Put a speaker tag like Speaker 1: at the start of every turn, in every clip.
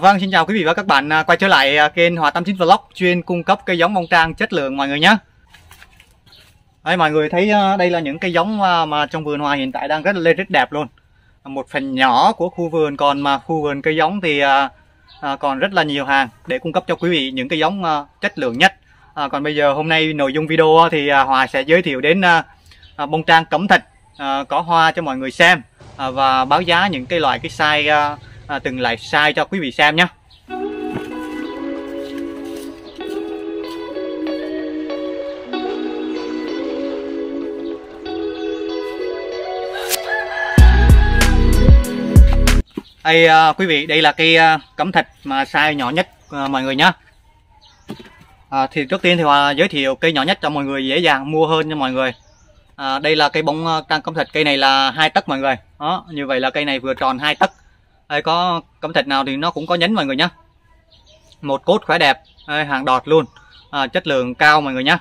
Speaker 1: Vâng, xin chào quý vị và các bạn à, quay trở lại à, kênh Hòa Tâm Chính Vlog chuyên cung cấp cây giống bông trang chất lượng mọi người nhé. Đây, mọi người thấy à, đây là những cây giống mà trong vườn hoa hiện tại đang rất lên rất đẹp luôn. Một phần nhỏ của khu vườn còn mà khu vườn cây giống thì còn rất là nhiều hàng để cung cấp cho quý vị những cây giống chất lượng nhất. Còn bây giờ hôm nay nội dung video thì Hòa sẽ giới thiệu đến bông trang cẩm thịt có hoa cho mọi người xem và báo giá những cái loại cái size à, từng lại sai cho quý vị xem nhé. Đây à, quý vị, đây là cây à, cẩm thịt mà size nhỏ nhất à, mọi người nhé. À, thì trước tiên thì Hòa giới thiệu cây nhỏ nhất cho mọi người dễ dàng mua hơn cho mọi người. À, đây là cây bông tăng à, trang cẩm thịt, cây này là hai tấc mọi người. Đó, như vậy là cây này vừa tròn hai tấc. Đây có cẩm thịt nào thì nó cũng có nhánh mọi người nhé. Một cốt khỏe đẹp, đây, hàng đọt luôn, à, chất lượng cao mọi người nhé.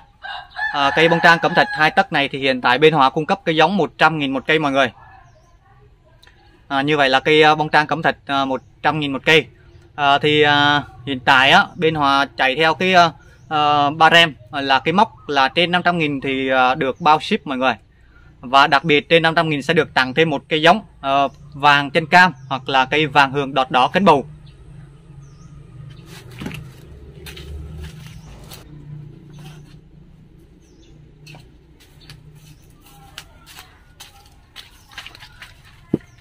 Speaker 1: À, cây bông trang cẩm thạch hai tấc này thì hiện tại bên Hòa cung cấp cây giống 100.000 một cây mọi người. À, như vậy là cây à, bông trang cẩm thạch 100.000 một cây. À, thì à, hiện tại á bên Hòa chạy theo cái à, à, ba rem à, là cái móc là trên 500.000 thì à, được bao ship mọi người. Và đặc biệt trên 500.000 sẽ được tặng thêm một cây giống uh, vàng chân cam hoặc là cây vàng hường đọt đỏ cánh bầu.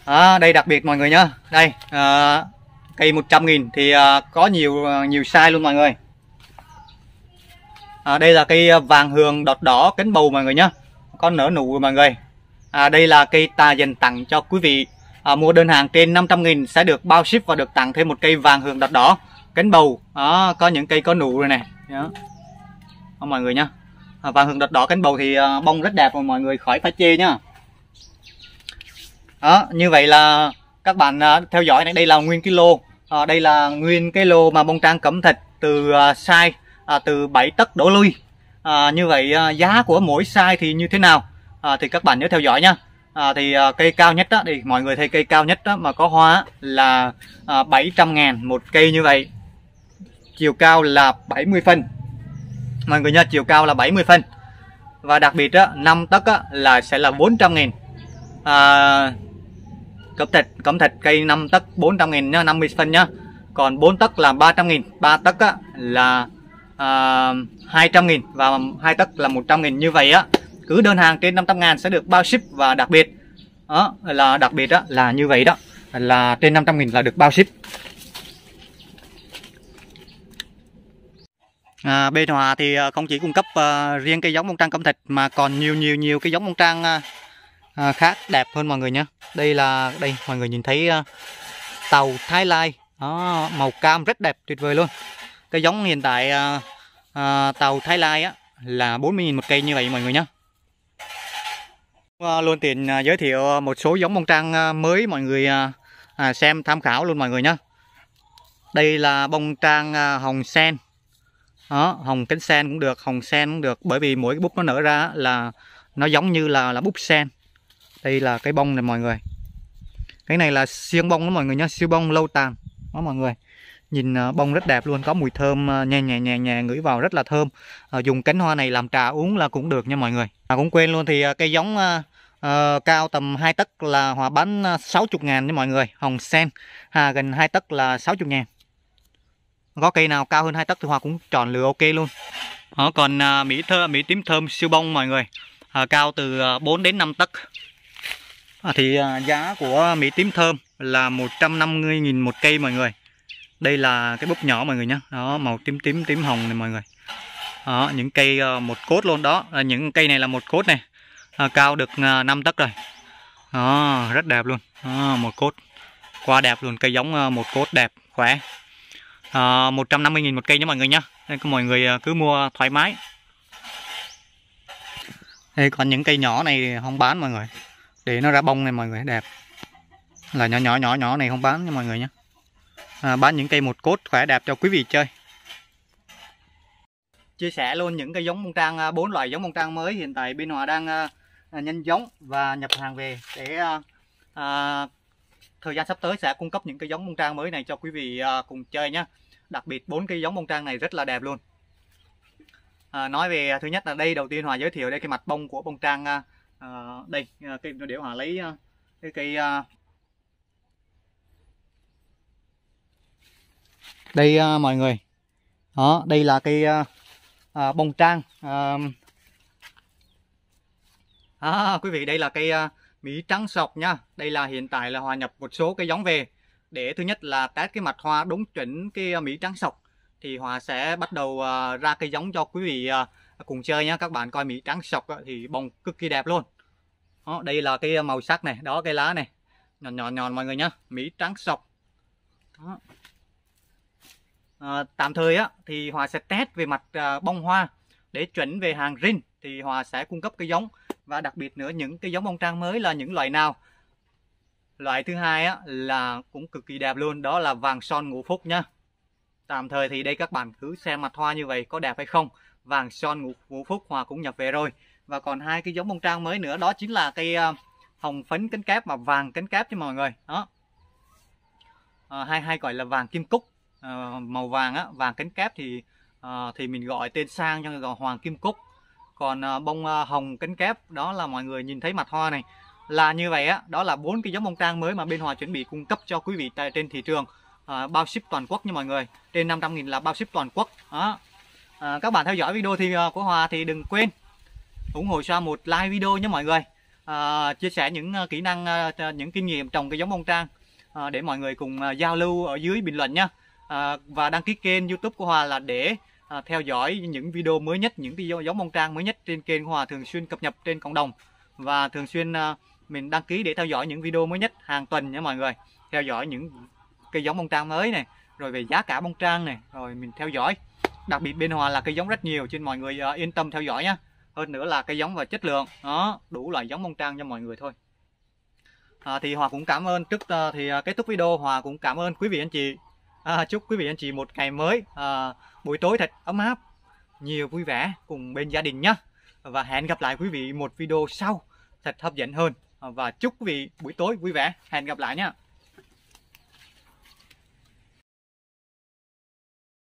Speaker 1: À, đây đặc biệt mọi người nhá. Đây, à, cây 100.000 thì à, có nhiều nhiều size luôn mọi người. À, đây là cây vàng hường đọt đỏ cánh bầu mọi người nhá. Có nở nụ rồi mọi người. À, đây là cây ta dành tặng cho quý vị à, mua đơn hàng trên 500.000 sẽ được bao ship và được tặng thêm một cây vàng hường đọt đỏ cánh bầu. Đó, có những cây có nụ rồi này. Đó. Đó, mọi người nhá. À, vàng hường đọt đỏ cánh bầu thì à, bông rất đẹp rồi mọi người khỏi phải chê nhá. Đó, như vậy là các bạn à, theo dõi này đây là nguyên kilo. À, ờ, đây là nguyên cái lô mà bông trang cẩm thịt từ à, size à, từ 7 tấc đổ lui. À, như vậy à, giá của mỗi size thì như thế nào? À, thì các bạn nhớ theo dõi nha. À, thì à, cây cao nhất đó, thì mọi người thấy cây cao nhất đó mà có hoa là à, 700 ngàn một cây như vậy. Chiều cao là 70 phân. Mọi người nha, chiều cao là 70 phân. Và đặc biệt á, 5 tấc á, là sẽ là 400 nghìn À, cẩm thịt cẩm thịt cây 5 tấc 400 nghìn nhá 50 phân nhá còn 4 tấc là 300 nghìn 3 tấc á, là à, 200 nghìn và hai tấc là 100 nghìn. Như vậy á cứ đơn hàng trên 500 ngàn sẽ được bao ship và đặc biệt. Đó là đặc biệt đó là như vậy đó. Là trên 500 nghìn là được bao ship. À, bên Hòa thì à, không chỉ cung cấp uh, riêng cây giống bông trang cẩm thịt mà còn nhiều nhiều nhiều cây giống bông trang uh, khác đẹp hơn mọi người nhé đây là đây mọi người nhìn thấy uh, tàu Thái Lai. Đó, màu cam rất đẹp tuyệt vời luôn cái giống hiện tại à, à, tàu Thái Lai á là 40.000 một cây như vậy mọi người nhé à, luôn tiện à, giới thiệu một số giống bông trang à, mới mọi người à, à, xem tham khảo luôn mọi người nhé đây là bông trang à, hồng sen. Đó, hồng cánh sen cũng được hồng sen cũng được. Bởi vì mỗi cái búp nó nở ra là nó giống như là là búp sen. Đây là cái bông này mọi người. Cái này là siêu bông đó mọi người nhé siêu bông lâu tàn. Đó mọi người nhìn ờ, bông rất đẹp luôn có mùi thơm ờ, nhẹ nhẹ nhẹ nhẹ ngửi vào rất là thơm. À, dùng cánh hoa này làm trà uống là cũng được nha mọi người. À, cũng quên luôn thì cây giống à, à, cao tầm 2 tấc là hòa bán 60 ngàn nha mọi người hồng sen. À, gần 2 tấc là 60 ngàn. Có cây nào cao hơn 2 tấc thì hòa cũng chọn lựa ok luôn. Đó, còn à, mỹ thơ mỹ tím thơm siêu bông mọi người à, cao từ 4 đến 5 tấc. À, thì à, giá của mỹ tím thơm là 150.000 một cây mọi người đây là cái búp nhỏ mọi người nhé đó màu tím tím tím hồng này mọi người. Đó, những cây ờ, một cốt luôn. Đó à, những cây này là một cốt này. À, cao được à, 5 tấc rồi. Đó, rất đẹp luôn. Đó, một cốt. Quá đẹp luôn. Cây giống ờ, một cốt đẹp khỏe. Ờ, à, 150.000 một cây nhé mọi người nhé nên mọi người cứ mua thoải mái. Đây còn những cây nhỏ này không bán mọi người. Để nó ra bông này mọi người đẹp. Là nhỏ nhỏ nhỏ nhỏ này không bán nha mọi người nhé à, bán những cây một cốt khỏe đẹp cho quý vị chơi. Chia sẻ luôn những cây giống bông trang à, bốn loại giống bông trang mới hiện tại bên Hòa đang à, à nhân giống và nhập hàng về để à, à, thời gian sắp tới sẽ cung cấp những cái giống bông trang mới này cho quý vị à, cùng chơi nhé đặc biệt bốn cái giống bông trang này rất là đẹp luôn. À, nói về thứ nhất là đây đầu tiên hòa giới thiệu đây cái mặt bông của bông trang à, à đây à, cái để hòa lấy à, cái cây à, đây à, mọi người. Đó đây là cây à, à, bông trang à, à, quý vị đây là cây à, mỹ trắng sọc nha. Đây là hiện tại là hòa nhập một số cái giống về. Để thứ nhất là test cái mặt hoa đúng chuẩn cái à, mỹ trắng sọc thì hòa sẽ bắt đầu à, ra cây giống cho quý vị à, cùng chơi nhé các bạn coi mỹ trắng sọc thì bông cực kỳ đẹp luôn. Đó, đây là cái à, màu sắc này đó cái lá này. Nhọn nhọn nhọn mọi người nhá. Mỹ trắng sọc. Đó. À, tạm thời á thì hòa sẽ test về mặt à, bông hoa. Để chuẩn về hàng rin thì hòa sẽ cung cấp cái giống. Và đặc biệt nữa những cái giống bông trang mới là những loại nào? Loại thứ hai á là cũng cực kỳ đẹp luôn đó là vàng son ngũ phúc nhá tạm thời thì đây các bạn cứ xem mặt hoa như vậy có đẹp hay không. Vàng son ngũ, ngũ phúc hòa cũng nhập về rồi. Và còn hai cái giống bông trang mới nữa đó chính là cây à, hồng phấn cánh kép và vàng cánh kép cho mọi người. Đó. À, hay hay gọi là vàng kim cúc à, màu vàng á vàng cánh kép thì à, thì mình gọi tên sang cho gọi hoàng kim cúc. Còn à, bông à, hồng cánh kép đó là mọi người nhìn thấy mặt hoa này. Là như vậy á đó là bốn cái giống bông trang mới mà bên hòa chuẩn bị cung cấp cho quý vị tại trên thị trường à, bao ship toàn quốc nha mọi người. Trên 500.000 là bao ship toàn quốc đó. À, các bạn theo dõi video thì của hòa thì đừng quên ủng hộ cho một like video nhé mọi người. À, chia sẻ những kỹ năng những kinh nghiệm trồng cái giống bông trang à, để mọi người cùng giao lưu ở dưới bình luận nhé à, và đăng ký kênh youtube của hòa là để à, theo dõi những video mới nhất những cái giống bông trang mới nhất trên kênh của hòa thường xuyên cập nhật trên cộng đồng. Và thường xuyên à, mình đăng ký để theo dõi những video mới nhất hàng tuần nhé mọi người. Theo dõi những cây giống bông trang mới này rồi về giá cả bông trang này rồi mình theo dõi. Đặc biệt bên hòa là cây giống rất nhiều trên nên mọi người uh, yên tâm theo dõi nhé hơn nữa là cây giống và chất lượng đó đủ loại giống bông trang cho mọi người thôi. À, thì hòa cũng cảm ơn trước uh, thì uh, kết thúc video hòa cũng cảm ơn quý vị anh chị à, chúc quý vị anh chị một ngày mới à, buổi tối thật ấm áp nhiều vui vẻ cùng bên gia đình nhé và hẹn gặp lại quý vị một video sau thật hấp dẫn hơn. Và chúc quý vị buổi tối vui vẻ. Hẹn gặp lại nhé